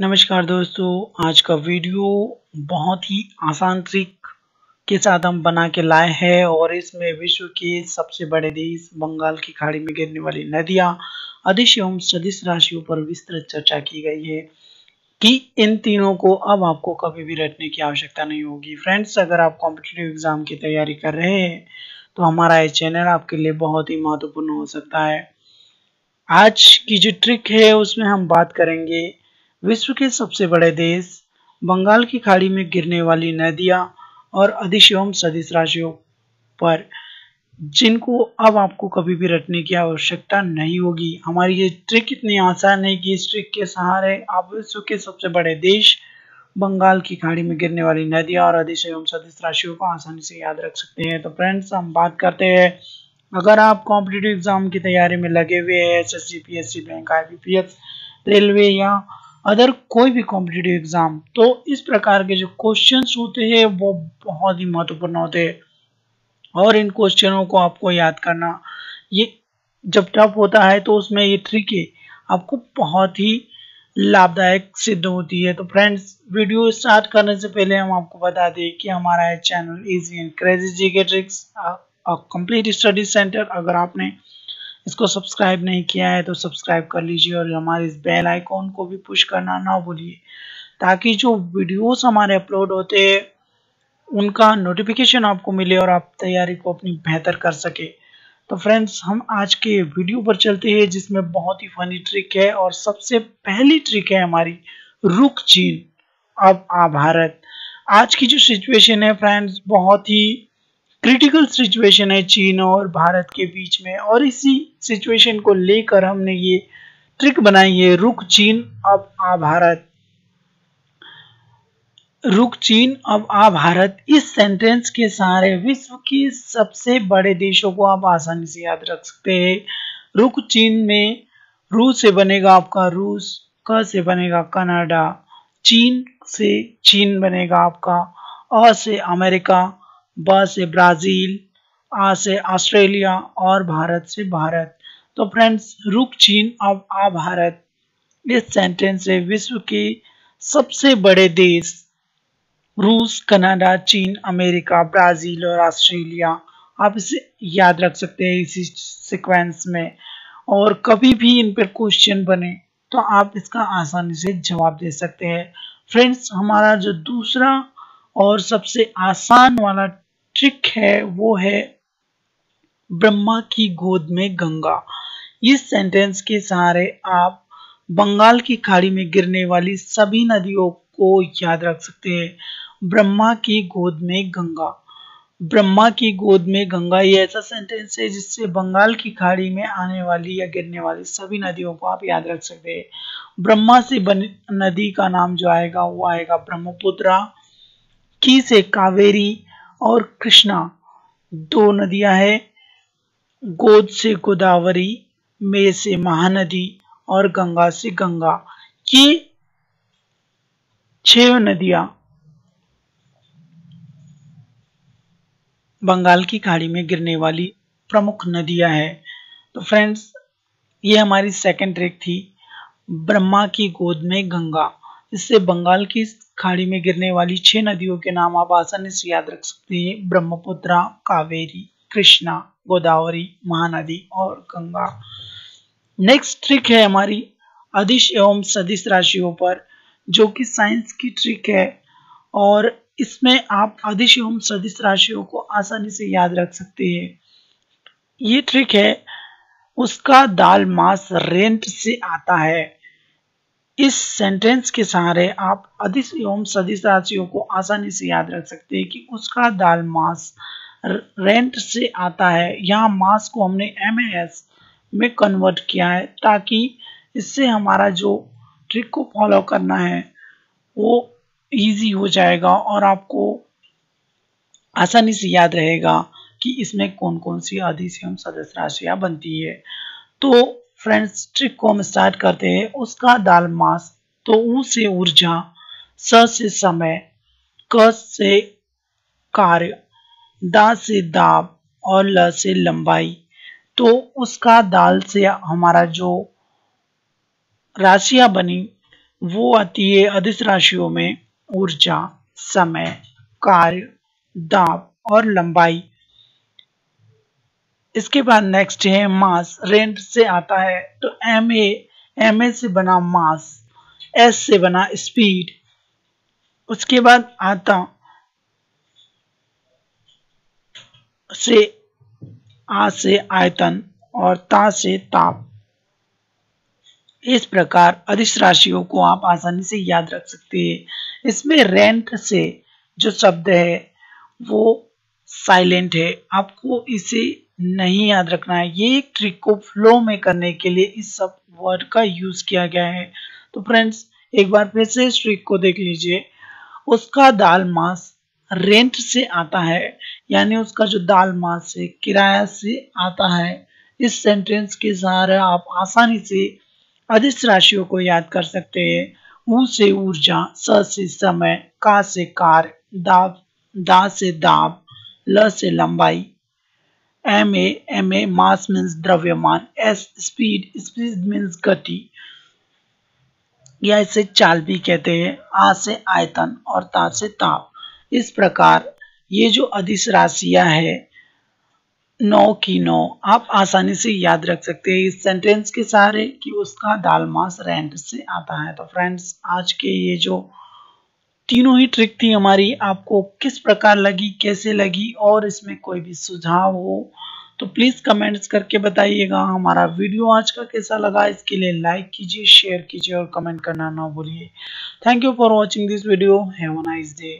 नमस्कार दोस्तों, आज का वीडियो बहुत ही आसान ट्रिक के साथ हम बना के लाए हैं और इसमें विश्व के सबसे बड़े देश बंगाल की खाड़ी में गिरने वाली नदियाँ अधिश एवं सदिश राशियों पर विस्तृत चर्चा की गई है कि इन तीनों को अब आपको कभी भी रटने की आवश्यकता नहीं होगी। फ्रेंड्स, अगर आप कॉम्पिटेटिव एग्ज़ाम की तैयारी कर रहे हैं तो हमारा ये चैनल आपके लिए बहुत ही महत्वपूर्ण हो सकता है। आज की जो ट्रिक है, उसमें हम बात करेंगे विश्व के सबसे बड़े देश, बंगाल की खाड़ी में गिरने वाली नदियाँ और अधिश एवं सदिश राशियों पर, जिनको अब आपको कभी भी रटने की आवश्यकता नहीं होगी। हमारी ये ट्रिक इतनी आसान है कि इस ट्रिक के सहारे आप विश्व के सबसे बड़े देश, बंगाल की खाड़ी में गिरने वाली नदियाँ और अधिश एवं सदिश राशियों को आसानी से याद रख सकते हैं। तो फ्रेंड्स हम बात करते हैं। अगर आप कॉम्पिटेटिव एग्ज़ाम की तैयारी में लगे हुए हैं S S C P S C bank I B P S railway या अदर कोई भी कॉम्पिटेटिव एग्ज़ाम तो इस प्रकार के जो क्वेश्चंस होते हैं, वो बहुत ही महत्वपूर्ण होते हैं। और इन क्वेश्चनों को आपको याद करना, ये जब टफ होता है तो उसमें ये ट्रिक है, आपको बहुत ही लाभदायक सिद्ध होती है। तो फ्रेंड्स वीडियो स्टार्ट करने से पहले हम आपको बता दें कि हमारा channel easy and crazy G K tricks complete study centre अगर आपने इसको सब्सक्राइब नहीं किया है तो सब्सक्राइब कर लीजिए और हमारे इस बेल आइकॉन को भी पुश करना ना भूलिए, ताकि जो वीडियोस हमारे अपलोड होते हैं, उनका नोटिफिकेशन आपको मिले और आप तैयारी को अपनी बेहतर कर सके। तो फ्रेंड्स हम आज के वीडियो पर चलते हैं, जिसमें बहुत ही फनी ट्रिक है और सबसे पहली ट्रिक है हमारी रुक चीन। अब आ भारत आज की जो सिचुएशन है फ्रेंड्स बहुत ही क्रिटिकल सिचुएशन है चीन और भारत के बीच में, और इसी सिचुएशन को लेकर हमने ये ट्रिक बनाई है, रुक चीन, अब आ भारत। रुक चीन, अब आ भारत। इस सेंटेंस के सहारे विश्व के सबसे बड़े देशों को आप आसानी से याद रख सकते हैं। रुक चीन में रू से बनेगा आपका रूस, क से बनेगा कनाडा, चीन से चीन बनेगा आपका, अ से अमेरिका ब से ब्राज़ील, आ से ऑस्ट्रेलिया और भारत से भारत। तो फ्रेंड्स, रुक चीन, अब आ भारत। इस सेंटेंस से विश्व के सबसे बड़े देश रूस, कनाडा, चीन, अमेरिका, ब्राज़ील और ऑस्ट्रेलिया। आप इसे याद रख सकते हैं इसी सीक्वेंस में। और कभी भी इन पर क्वेश्चन बने तो आप इसका आसानी से जवाब दे सकते हैं। फ्रेंड्स, हमारा जो दूसरा और सबसे आसान वाला ट्रिक है, वो है ब्रह्मा की गोद में गंगा। इस सेंटेंस के सहारे आप बंगाल की खाड़ी में गिरने वाली सभी नदियों को याद रख सकते हैं। ब्रह्मा की गोद में गंगा। ब्रह्मा की गोद में गंगा ये ऐसा सेंटेंस है जिससे बंगाल की खाड़ी में आने वाली या गिरने वाली सभी नदियों को आप याद रख सकते हैं। ब्रह्मा से बनी नदी का नाम जो आएगा, वो आएगा ब्रह्मपुत्रा। की से कावेरी और कृष्णा। दो नदियाँ हैं, गोद से गोदावरी मे से महानदी और गंगा से गंगा। ये छह नदियाँ बंगाल की खाड़ी में गिरने वाली प्रमुख नदियाँ हैं। तो फ्रेंड्स, ये हमारी सेकंड ट्रिक थी, ब्रह्मा की गोद में गंगा। इससे बंगाल की खाड़ी में गिरने वाली छह नदियों के नाम आप आसानी से याद रख सकते हैं। ब्रह्मपुत्रा, कावेरी, कृष्णा, गोदावरी, महानदी और गंगा। नेक्स्ट ट्रिक है हमारी अधिश एवं सदिश राशियों पर, जो कि साइंस की ट्रिक है। और इसमें आप अधिश एवं सदिश राशियों को आसानी से याद रख सकते हैं। ये ट्रिक है, उसका दाल मास रेंट से आता है। इस सेंटेंस के सहारे आप अधिस एवं सदिश राशियों को आसानी से याद रख सकते हैं कि उसका दाल मास रेंट से आता है। यहाँ मास को हमने एम एस में कन्वर्ट किया है ताकि इससे हमारा जो ट्रिक को फॉलो करना है, वो इजी हो जाएगा और आपको आसानी से याद रहेगा कि इसमें कौन कौन सी अधिस एवं सदस्य राशियाँ बनती है। तो फ्रेंड्स ट्रिक को हम स्टार्ट करते हैं, उसका दाल मास तो ऊ से ऊर्जा, स से समय, क से कार्य, दा से दाब और ल से लंबाई तो उसका दाल से हमारा जो राशियाँ बनी, वो आती है अधिस राशियों में ऊर्जा, समय, कार्य, दाब और लंबाई। इसके बाद नेक्स्ट है मास रेंट से आता है तो एम ए एम ए से बना मास एस से बना स्पीड उसके बाद आता से आ से आयतन और ता से ताप. इस प्रकार अधिश राशियों को आप आसानी से याद रख सकते हैं। इसमें रेंट से जो शब्द है, वो साइलेंट है। आपको इसे नहीं याद रखना है। ये एक ट्रिक को फ्लो में करने के लिए इस सब वर्ड का यूज़ किया गया है। तो फ्रेंड्स एक बार फिर से इस ट्रिक को देख लीजिए। उसका दाल मास रेंट से आता है। यानी उसका जो दाल मास है किराया से आता है। इस सेंटेंस के सहारे आप आसानी से अधिस राशियों को याद कर सकते हैं। ऊ से ऊर्जा, स से समय, का से कार दाब दा से दाब, ल से लंबाई M A M A mass means द्रव्यमान एस स्पीड स्पीड मीन्स गति या इसे चाल भी कहते हैं, आ से आयतन और ता से ताप। इस प्रकार ये जो अधिस राशियाँ है, नौ की नौ, आप आसानी से याद रख सकते हैं। इस सेंटेंस के सहारे कि उसका दाल मास रेंट से आता है। तो फ्रेंड्स आज के ये जो तीनों ही ट्रिक थी हमारी। आपको किस प्रकार लगी, कैसे लगी, और इसमें कोई भी सुझाव हो तो प्लीज़ कमेंट्स करके बताइएगा। हमारा वीडियो आज का कैसा लगा, इसके लिए लाइक कीजिए शेयर कीजिए, और कमेंट करना ना भूलिए। Thank you for watching this video have a nice day